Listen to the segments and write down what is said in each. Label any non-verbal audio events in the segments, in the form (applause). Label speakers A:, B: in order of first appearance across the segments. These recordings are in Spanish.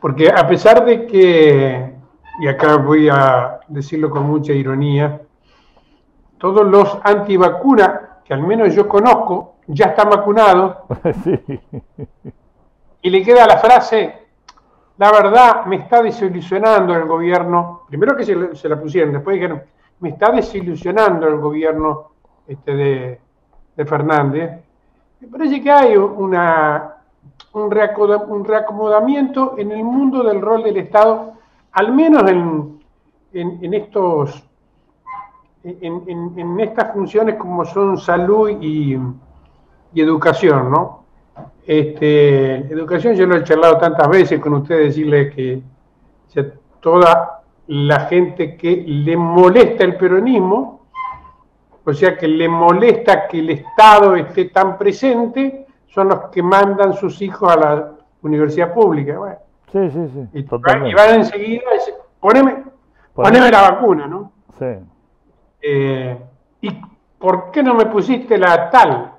A: Porque a pesar de que, y acá voy a decirlo con mucha ironía, todos los antivacunas, que al menos yo conozco, ya están vacunados. (laughs) Sí. Y le queda la frase, la verdad me está desilusionando el gobierno. Primero que se, la pusieron, después dijeron, me está desilusionando el gobierno este, de, de Fernández. Me parece que hay una, un, reacomodamiento en el mundo del rol del Estado, al menos en, en, estos en, estas funciones como son salud y, y educación, ¿no? Este, educación yo lo he charlado tantas veces con ustedes, decirles que toda la gente que le molesta el peronismo, o sea que le molesta que el Estado esté tan presente, son los que mandan sus hijos a la universidad pública. Bueno. Sí, sí, sí. Y, van enseguida y dicen, poneme, poneme la vacuna, ¿no? Sí. Eh, ¿Y por qué no me pusiste la tal?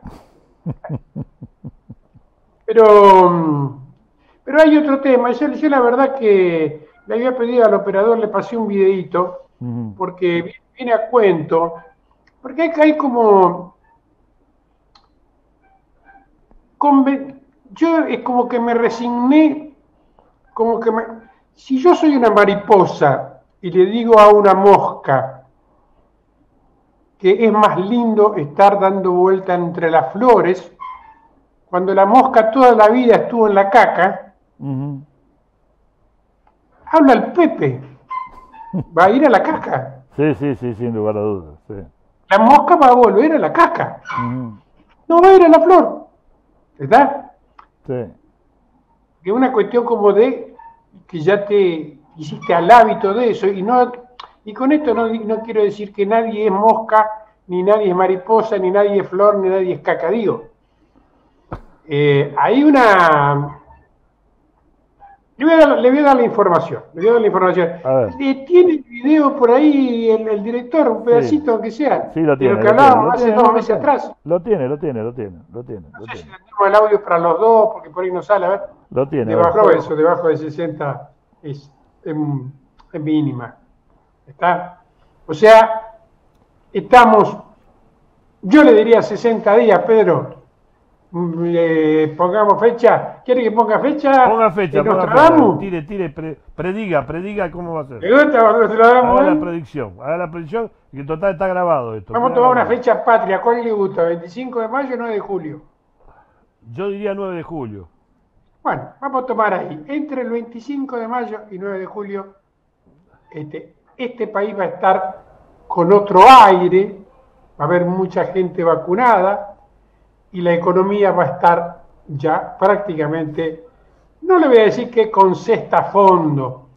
A: (laughs) Pero, pero hay otro tema. Yo, la verdad que le había pedido al operador, le pasé un videito, porque viene a cuento, porque hay, hay como... yo es como que me resigné, como que me, si yo soy una mariposa y le digo a una mosca que es más lindo estar dando vuelta entre las flores, cuando la mosca toda la vida estuvo en la caca, habla el Pepe, va a ir a la caca.
B: Sí, sí, sí, sin lugar a dudas.
A: La mosca va a volver a la caca. No va a ir a la flor. ¿Verdad? Sí. Es una cuestión como de que ya te hiciste al hábito de eso y no y con esto no, no quiero decir que nadie es mosca, ni nadie es mariposa, ni nadie es flor, ni nadie es caca, digo eh, hay una... Le voy, a dar, la información. Le voy a dar la información. ¿Tiene el video por ahí el, director, un pedacito que sea?
B: Sí, lo tiene.
A: De lo que hablábamos hace dos meses atrás.
B: Lo tiene, lo tiene, lo tiene. Lo tiene
A: no sé si tenemos el audio para los dos, porque por ahí no sale. A ver.
B: Lo tiene.
A: Debajo de eso, debajo de 60 es, es mínima. ¿Está? O sea, estamos, yo le diría 60 días, Pedro, le pongamos fecha. ¿Quiere que ponga fecha?
B: Ponga fecha, ponga fecha. Tire, tire, prediga, prediga cómo va a ser.
A: ¿Le gusta
B: Haga la predicción, haga la predicción, que total está grabado esto.
A: Vamos a tomar una fecha patria. ¿Cuál le gusta? ¿25 de mayo o 9 de julio?
B: Yo diría 9 de julio.
A: Bueno, vamos a tomar ahí. Entre el 25 de mayo y 9 de julio, este, este país va a estar con otro aire, va a haber mucha gente vacunada, y la economía va a estar ya prácticamente, no le voy a decir que con sexta fondo,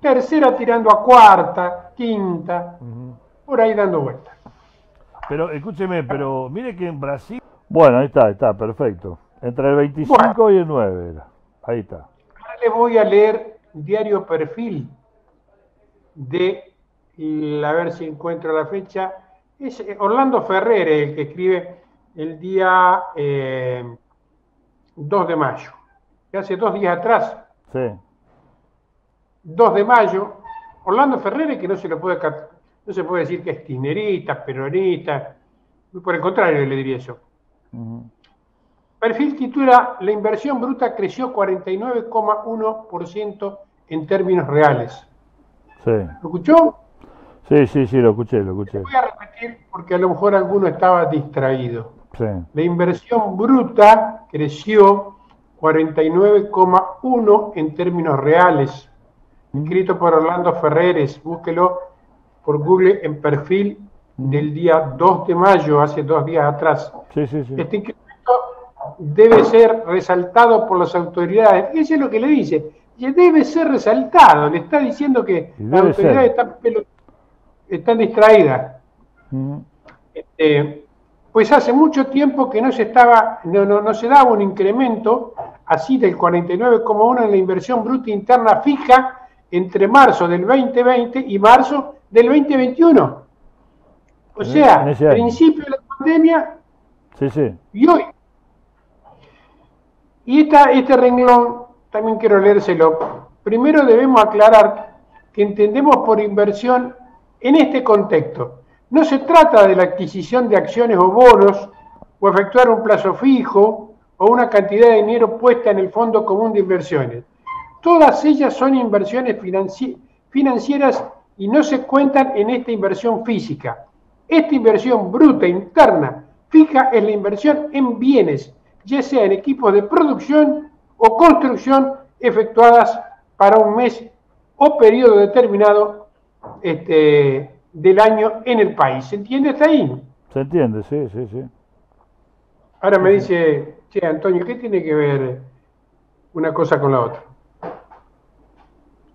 A: tercera tirando a cuarta, quinta, por ahí dando vueltas.
B: Pero escúcheme, pero mire que en Brasil... Bueno, ahí está, está, perfecto. Entre el 25 y el 9 Ahí está.
A: Ahora le voy a leer diario perfil de, a ver si encuentro la fecha, es Orlando Ferrer el que escribe el día 2 eh, de mayo, que hace dos días atrás. Sí. 2 de mayo, Orlando Ferrer, que no se, lo puede, no se puede decir que es tinerista, peronista, por el contrario le diría eso. Perfil titula, la inversión bruta creció 49,1% en términos reales.
B: Sí.
A: ¿Lo escuchó?
B: Sí, sí, sí, lo escuché, lo escuché.
A: voy a repetir porque a lo mejor alguno estaba distraído. La inversión bruta creció 49,1 en términos reales. Escrito por Orlando Ferreres, búsquelo por Google en perfil del día 2 de mayo, hace dos días atrás. Este incremento debe ser resaltado por las autoridades. Fíjese lo que le dice. Debe ser resaltado. Le está diciendo que las autoridades están, distraídas pues hace mucho tiempo que no se estaba, no, no, se daba un incremento así del 49,1 en la inversión bruta interna fija entre marzo del 2020 y marzo del 2021. O sea, principio de la pandemia y hoy. Y esta, este renglón también quiero leérselo. Primero debemos aclarar que entendemos por inversión en este contexto. No se trata de la adquisición de acciones o bonos o efectuar un plazo fijo o una cantidad de dinero puesta en el Fondo Común de Inversiones. Todas ellas son inversiones financieras y no se cuentan en esta inversión física. Esta inversión bruta interna fija es la inversión en bienes, ya sea en equipos de producción o construcción efectuadas para un mes o periodo determinado este, del año en el país. ¿Se entiende hasta ahí?
B: Se entiende, sí, sí, sí.
A: Ahora me dice, che, Antonio, ¿qué tiene que ver una cosa con la otra?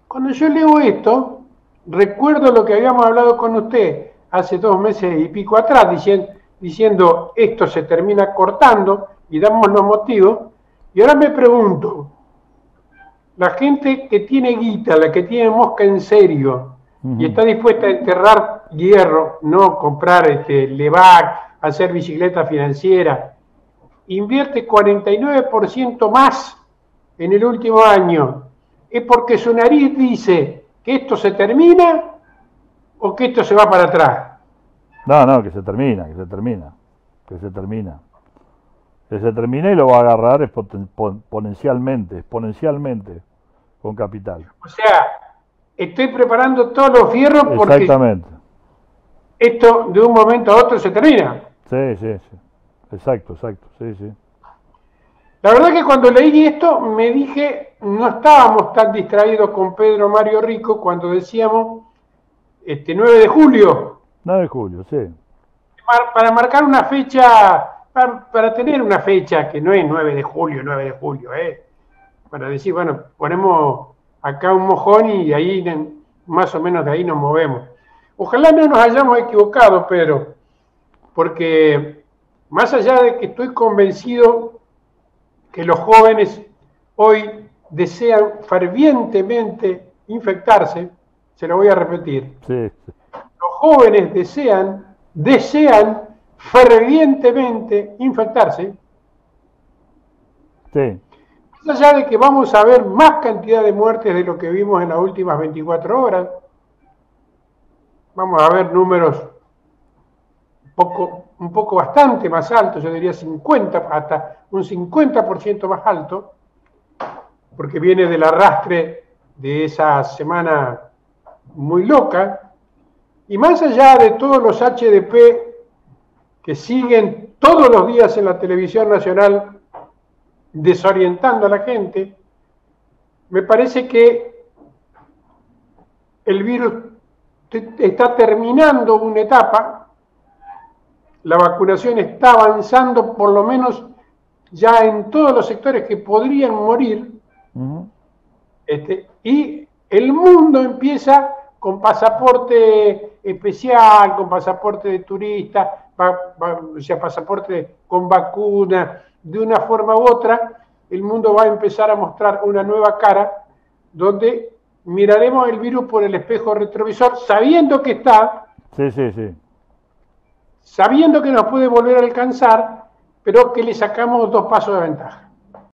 A: Cuando yo leo esto, recuerdo lo que habíamos hablado con usted hace dos meses y pico atrás, diciendo, diciendo esto se termina cortando y damos los motivos, y ahora me pregunto, la gente que tiene guita, la que tiene mosca en serio y está dispuesta a enterrar hierro, no comprar este Levac, hacer bicicleta financiera, invierte 49% más en el último año, es porque su nariz dice que esto se termina o que esto se va para atrás.
B: No, no, que se termina, que se termina, que se termina. Que se termina y lo va a agarrar exponencialmente, exponencialmente con capital.
A: O sea, estoy preparando todos los fierros porque
B: Exactamente.
A: esto de un momento a otro se termina.
B: Sí, sí, sí. Exacto, exacto, sí, sí.
A: La verdad que cuando leí esto me dije, no estábamos tan distraídos con Pedro Mario Rico cuando decíamos este 9 de julio.
B: 9 de julio, sí.
A: Para, marcar una fecha, para, para, tener una fecha que no es 9 de julio, 9 de julio, ¿eh? para decir, bueno, ponemos acá un mojón y ahí más o menos de ahí nos movemos. Ojalá no nos hayamos equivocado, Pedro, porque más allá de que estoy convencido que los jóvenes hoy desean fervientemente infectarse, se lo voy a repetir.
B: Sí.
A: Los jóvenes desean, desean fervientemente infectarse.
B: Sí
A: más allá de que vamos a ver más cantidad de muertes de lo que vimos en las últimas 24 horas, vamos a ver números un poco, un poco bastante más altos, yo diría 50, hasta un 50% más alto, porque viene del arrastre de esa semana muy loca, y más allá de todos los HDP que siguen todos los días en la televisión nacional desorientando a la gente, me parece que el virus está terminando una etapa, la vacunación está avanzando por lo menos ya en todos los sectores que podrían morir, este, y el mundo empieza con pasaporte especial, con pasaporte de turista, o sea, pasaporte con vacuna, de una forma u otra, el mundo va a empezar a mostrar una nueva cara donde miraremos el virus por el espejo retrovisor sabiendo que está,
B: sí, sí, sí.
A: sabiendo que nos puede volver a alcanzar, pero que le sacamos dos pasos de ventaja.